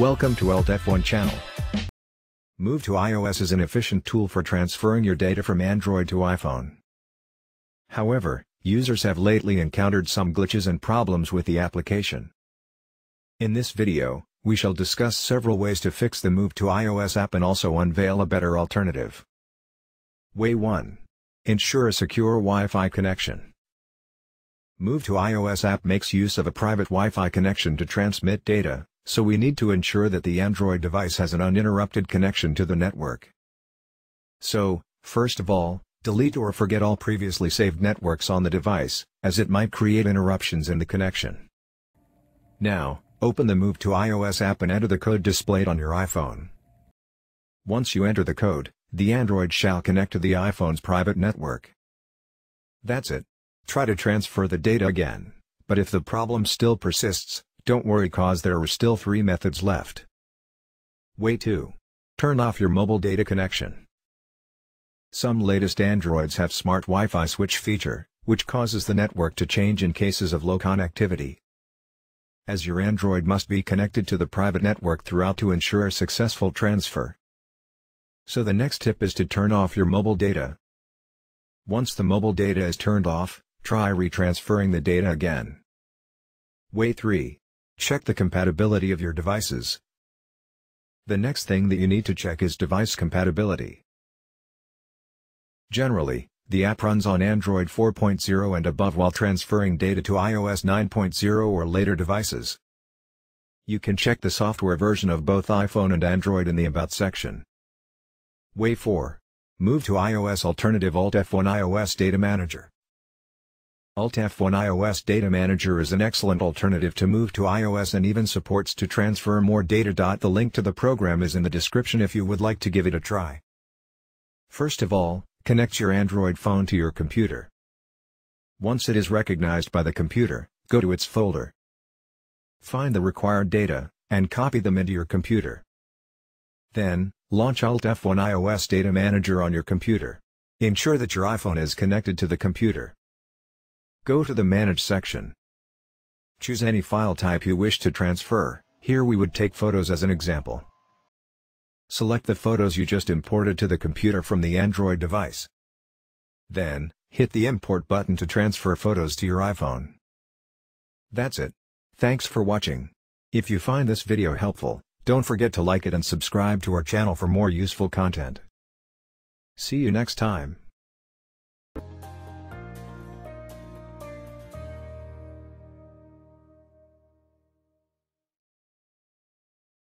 Welcome to UltFone channel. Move to iOS is an efficient tool for transferring your data from Android to iPhone. However, users have lately encountered some glitches and problems with the application. In this video, we shall discuss several ways to fix the Move to iOS app and also unveil a better alternative. Way 1. Ensure a secure Wi-Fi connection. Move to iOS app makes use of a private Wi-Fi connection to transmit data, so we need to ensure that the Android device has an uninterrupted connection to the network. So, first of all, delete or forget all previously saved networks on the device, as it might create interruptions in the connection. Now, open the Move to iOS app and enter the code displayed on your iPhone. Once you enter the code, the Android shall connect to the iPhone's private network. That's it. Try to transfer the data again, but if the problem still persists, don't worry cause there are still three methods left. Way 2. Turn off your mobile data connection. Some latest Androids have smart Wi-Fi switch feature, which causes the network to change in cases of low connectivity. As your Android must be connected to the private network throughout to ensure a successful transfer. So the next tip is to turn off your mobile data. Once the mobile data is turned off, try retransferring the data again. Way 3. Check the compatibility of your devices. The next thing that you need to check is device compatibility. Generally, the app runs on Android 4.0 and above while transferring data to iOS 9.0 or later devices. You can check the software version of both iPhone and Android in the About section. Way 4. Move to iOS Alternative UltFone iOS Data Manager. UltFone iOS Data Manager is an excellent alternative to move to iOS and even supports to transfer more data. The link to the program is in the description if you would like to give it a try. First of all, connect your Android phone to your computer. Once it is recognized by the computer, go to its folder. Find the required data, and copy them into your computer. Then, launch UltFone iOS Data Manager on your computer. Ensure that your iPhone is connected to the computer. Go to the Manage section. Choose any file type you wish to transfer, here we would take photos as an example. Select the photos you just imported to the computer from the Android device. Then, hit the Import button to transfer photos to your iPhone. That's it. Thanks for watching. If you find this video helpful, don't forget to like it and subscribe to our channel for more useful content. See you next time.